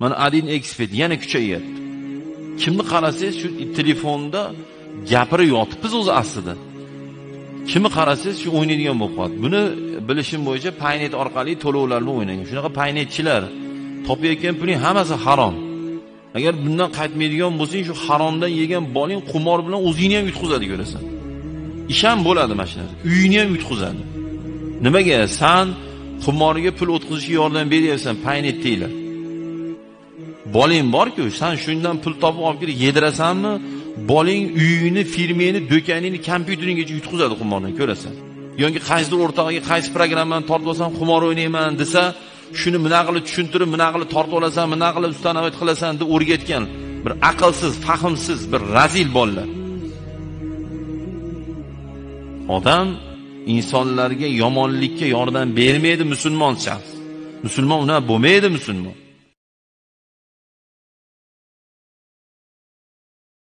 mana adin ekspert yana kuchayyapti kimni qarasangiz shu telefonda gapirib yotibmiz o'zi aslida. Kimni qarasangiz shu o'ynaydigan bo'lib qoldi buni bilishim bo'yicha paynet orqali to'lovlarni o'ynagan shunaqa paynetchilar topayotgan puling hammasi harom. Agar bundan qaytmaydigan bo'lsang shu haromdan yegan boling qumor bilan o'zingni ham yutqizadi ko'rasan. Ish ham bo'ladi mana shu narsa uyingni ham yutqizadi. Nimaga san qumorga pul o'tkazishga yordam beryapsan paynetdagilar boling borku san shundan pul topib olib kelib yedirasanmi? Boling uyingni firmangni do'koningni kompyuteringgacha yutqizadi qumordan ko'rasan. Yoki qaysidir o'rtog'iga qaysi programmani tortib olsam qumor o'ynayman desa shuni bunaqa qilib tushuntirib bunaqa qilib tortib olasan bunaqa qilib ustanovать qilasan deb o'rgatgan bir aqlsiz fahmsiz bir razil bolalar. Odam insonlarga yomonlikka yordam bermaydi musulmon shaxs musulmon unaqa bo'lmaydi musulmon.